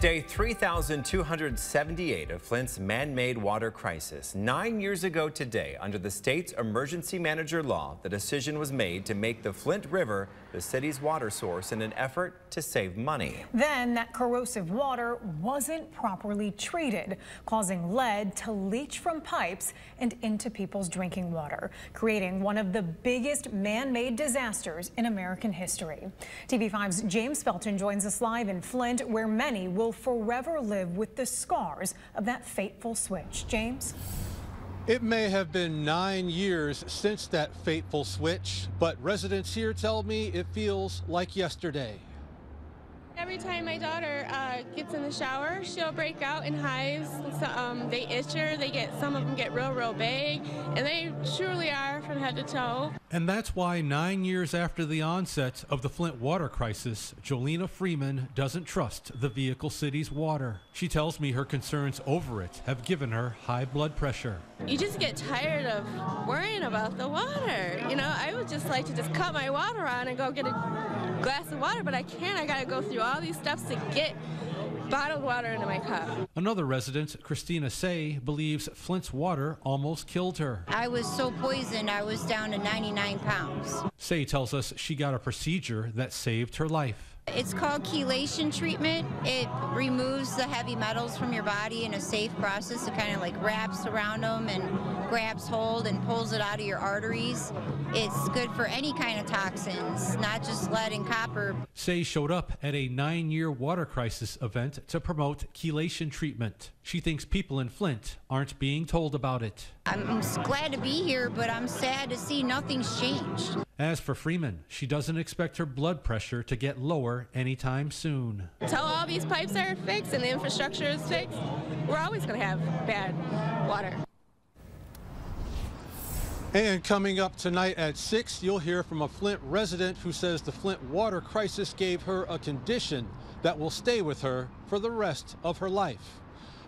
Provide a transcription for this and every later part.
Day 3278 of Flint's man-made water crisis. Nine years ago today, under the state's emergency manager law, the decision was made to make the Flint River the city's water source in an effort to save money. Then that corrosive water wasn't properly treated, causing lead to leach from pipes and into people's drinking water, creating one of the biggest man-made disasters in American history. TV5's James Felton joins us live in Flint, where many will will forever live with the scars of that fateful switch. James? It may have been nine years since that fateful switch, but residents here tell me it feels like yesterday. Every time my daughter uh, gets in the shower, she'll break out in hives. So, um, they itch her. They get some of them get real, real big, and they truly are from head to toe. And that's why nine years after the onset of the Flint water crisis, Jolena Freeman doesn't trust the vehicle city's water. She tells me her concerns over it have given her high blood pressure. You just get tired of worrying about the water. You know, I would just like to just cut my water on and go get a glass of water, but I can't. I got to go through all these steps to get bottled water into my cup. Another resident, Christina Say, believes Flint's water almost killed her. I was so poisoned, I was down to 99 pounds. Say tells us she got a procedure that saved her life. It's called chelation treatment. It removes the heavy metals from your body in a safe process. It kind of like wraps around them and grabs hold and pulls it out of your arteries. It's good for any kind of toxins, not just lead and copper. Say showed up at a nine year water crisis event to promote chelation treatment. She thinks people in Flint aren't being told about it. I'm glad to be here, but I'm sad to see nothing's changed. As for Freeman, she doesn't expect her blood pressure to get lower anytime soon. Until all these pipes are fixed and the infrastructure is fixed, we're always going to have bad water. And coming up tonight at 6, you'll hear from a Flint resident who says the Flint water crisis gave her a condition that will stay with her for the rest of her life.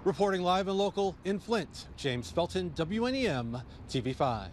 Reporting live and local in Flint, James Felton, WNEM TV5.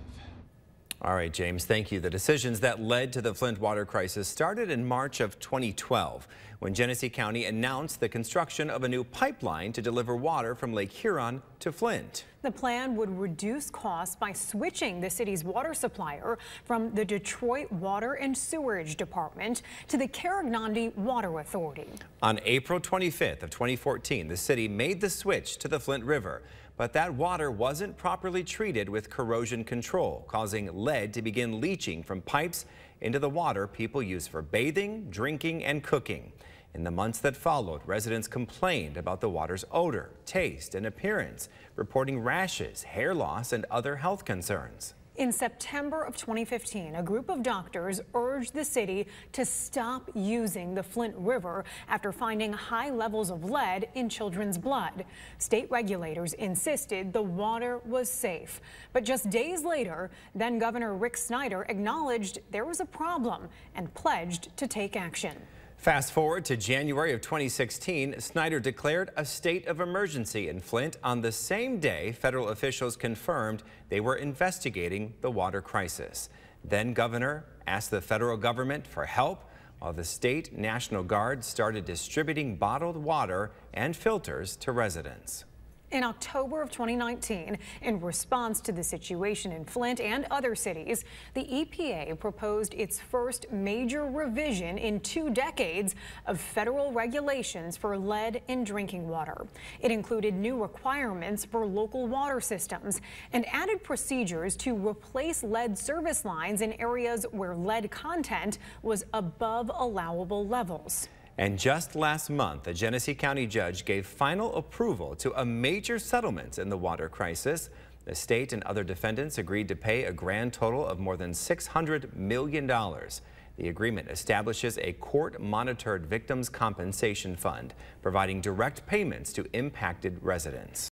All right, James, thank you. The decisions that led to the Flint water crisis started in March of 2012 when Genesee County announced the construction of a new pipeline to deliver water from Lake Huron to Flint. The plan would reduce costs by switching the city's water supplier from the Detroit Water and Sewerage Department to the Karegnondi Water Authority. On April 25th of 2014, the city made the switch to the Flint River. But that water wasn't properly treated with corrosion control, causing lead to begin leaching from pipes into the water people use for bathing, drinking, and cooking. In the months that followed, residents complained about the water's odor, taste, and appearance, reporting rashes, hair loss, and other health concerns. In September of 2015, a group of doctors urged the city to stop using the Flint River after finding high levels of lead in children's blood. State regulators insisted the water was safe. But just days later, then Governor Rick Snyder acknowledged there was a problem and pledged to take action. Fast forward to January of 2016, Snyder declared a state of emergency in Flint. On the same day, federal officials confirmed they were investigating the water crisis. Then Governor asked the federal government for help while the state National Guard started distributing bottled water and filters to residents. In October of 2019, in response to the situation in Flint and other cities, the EPA proposed its first major revision in two decades of federal regulations for lead in drinking water. It included new requirements for local water systems and added procedures to replace lead service lines in areas where lead content was above allowable levels. And just last month, a Genesee County judge gave final approval to a major settlement in the water crisis. The state and other defendants agreed to pay a grand total of more than $600 million. The agreement establishes a court-monitored victims compensation fund, providing direct payments to impacted residents.